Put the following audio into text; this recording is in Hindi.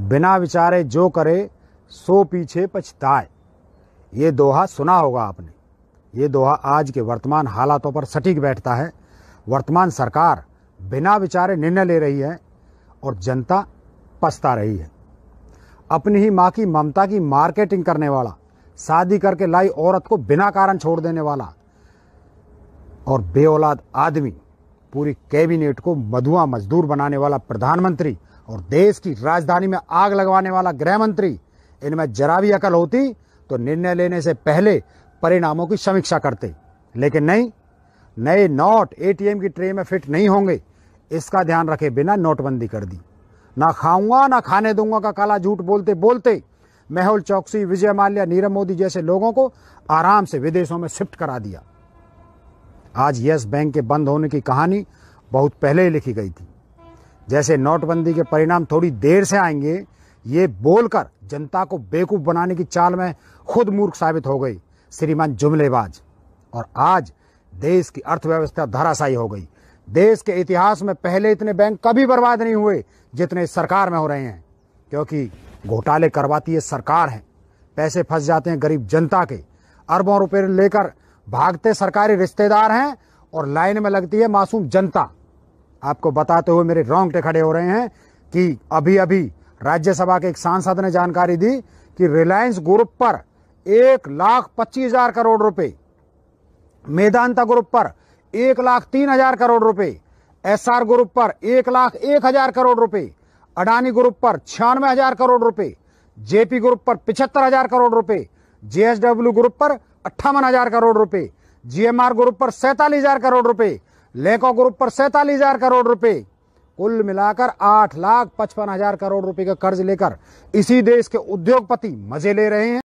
बिना विचारे जो करे, सो पीछे पछताए। ये दोहा सुना होगा आपने। ये दोहा आज के वर्तमान हालातों पर सटीक बैठता है। वर्तमान सरकार बिना विचारे निर्णय ले रही है और जनता पछता रही है। अपनी ही माँ की ममता की मार्केटिंग करने वाला, शादी करके लाई औरत को बिना कारण छोड़ देने वाला और बेऔलाद आदमी पूरी कैबिनेट को मधुआ मजदूर बनाने वाला प्रधानमंत्री और देश की राजधानी में आग लगवाने वाला गृह मंत्री इनमें जरा भी अकल होती तो निर्णय लेने से पहले परिणामों की समीक्षा करते। लेकिन नहीं, नए नोट एटीएम की ट्रे में फिट नहीं होंगे, इसका ध्यान रखे बिना नोटबंदी कर दी। ना खाऊँगा, ना खाने दूँगा का काला झूठ बोलते बोलते मेहुल चौकसी, विजय माल्या, नीरव मोदी जैसे लोगों को आराम से विदेशों में शिफ्ट करा दिया। आज यस बैंक के बंद होने की कहानी बहुत पहले ही लिखी गई थी। जैसे नोटबंदी के परिणाम थोड़ी देर से आएँगे, ये बोलकर जनता को बेवकूफ़ बनाने की चाल में खुद मूर्ख साबित हो गई श्रीमान जुमलेबाज। और आज देश की अर्थव्यवस्था धराशायी हो गई। देश के इतिहास में पहले इतने बैंक कभी बर्बाद नहीं हुए जितने सरकार में हो रहे हैं। क्योंकि घोटाले करवाती है सरकार है। पैसे फंस जाते हैं गरीब जनता के। अरबों रुपए लेकर भागते सरकारी रिश्तेदार हैं और लाइन में लगती है मासूम जनता। आपको बताते हुए मेरे रोंगटे खड़े हो रहे हैं कि अभी अभी राज्यसभा के एक सांसद ने जानकारी दी कि रिलायंस ग्रुप पर एक लाख पच्चीस हज़ार करोड़ रुपए, मेदांता ग्रुप पर एक लाख तीन हज़ार करोड़ रुपए, एसआर ग्रुप पर एक लाख एक हज़ार करोड़ रुपए, अडानी ग्रुप पर छियानवे हज़ार करोड़ रुपए, जेपी ग्रुप पर पिछहत्तर हज़ार करोड़ रुपए, जेएसडब्ल्यू ग्रुप पर अट्ठावन हज़ार करोड़ रुपए, जीएमआर ग्रुप पर सैतालीस हज़ार करोड़ रुपए, लेको ग्रुप पर सैतालीस हज़ार करोड़ रुपए। कुल मिलाकर आठ लाख पचपन हज़ार करोड़ रुपए का कर्ज लेकर इसी देश के उद्योगपति मज़े ले रहे हैं।